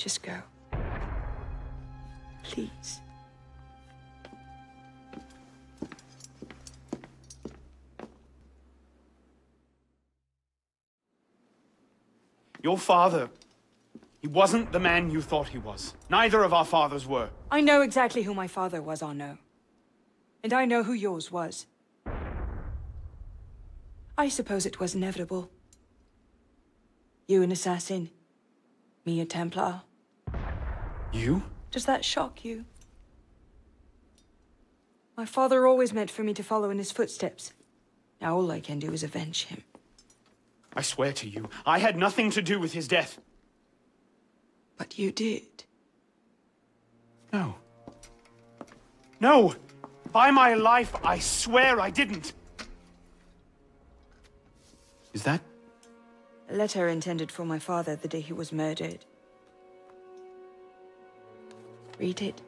Just go. Please. Your father, he wasn't the man you thought he was. Neither of our fathers were. I know exactly who my father was, Arno. And I know who yours was. I suppose it was inevitable. You an assassin. Me a Templar. You? Does that shock you? My father always meant for me to follow in his footsteps. Now all I can do is avenge him. I swear to you, I had nothing to do with his death. But you did. No. No! By my life, I swear I didn't! Is that... A letter intended for my father the day he was murdered. Read it.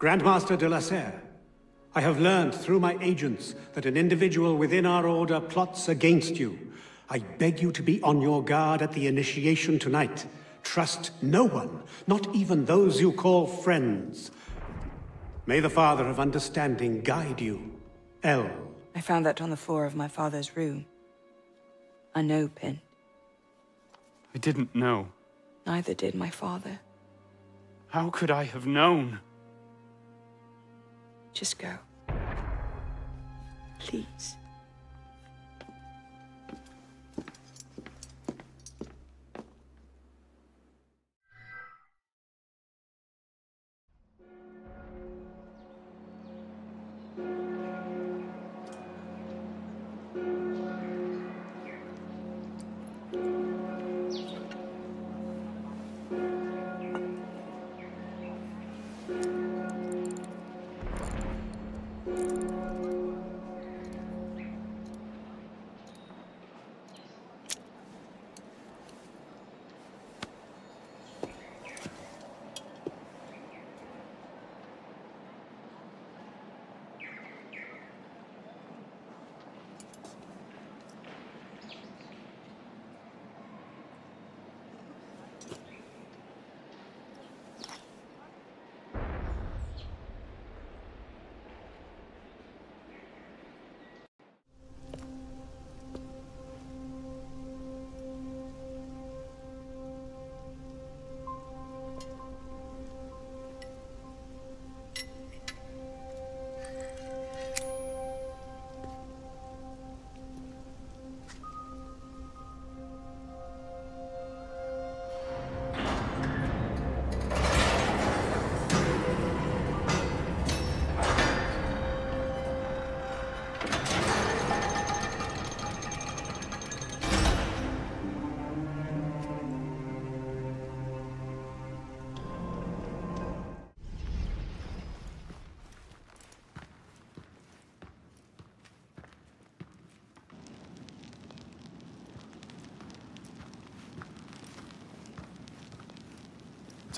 Grandmaster de la Serre, I have learned through my agents that an individual within our order plots against you. I beg you to be on your guard at the initiation tonight. Trust no one, not even those you call friends. May the Father of Understanding guide you. L. I found that on the floor of my father's room. A no pin. I didn't know. Neither did my father. How could I have known? Just go. Please.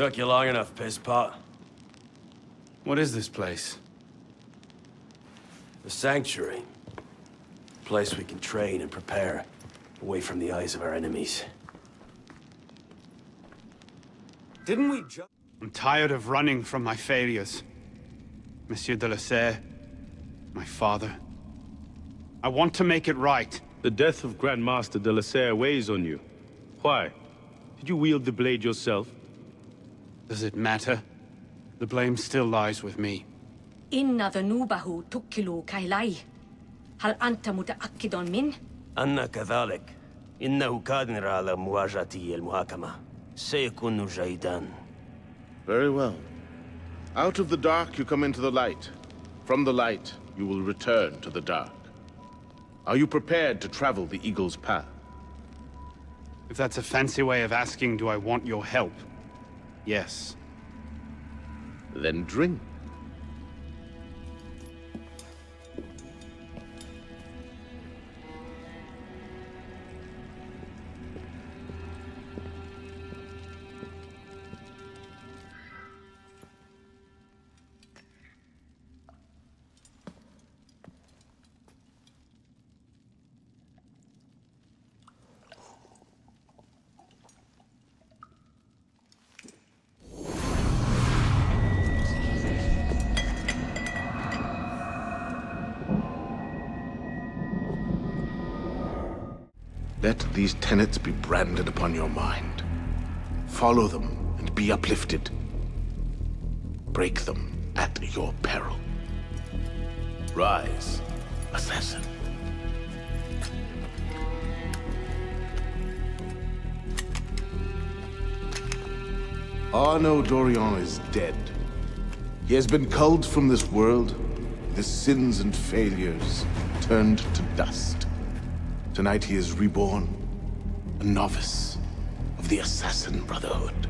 Took you long enough, piss pot. What is this place? The Sanctuary. A place we can train and prepare, away from the eyes of our enemies. Didn't we just... I'm tired of running from my failures. Monsieur de la Serre, my father. I want to make it right. The death of Grandmaster de la Serre weighs on you. Why? Did you wield the blade yourself? Does it matter? The blame still lies with me. إن ذنوبه تكل كيلي هل أنت متأكد من؟ أنا كذلك. إنه قادر على مواجهة المحاكمة. سيكون جيدا. Very well. Out of the dark you come into the light. From the light you will return to the dark. Are you prepared to travel the Eagle's path? If that's a fancy way of asking do I want your help, yes. Then drink. Let these tenets be branded upon your mind. Follow them and be uplifted. Break them at your peril. Rise, assassin. Arno Dorian is dead. He has been culled from this world, his sins and failures turned to dust. Tonight he is reborn, a novice of the Assassin Brotherhood.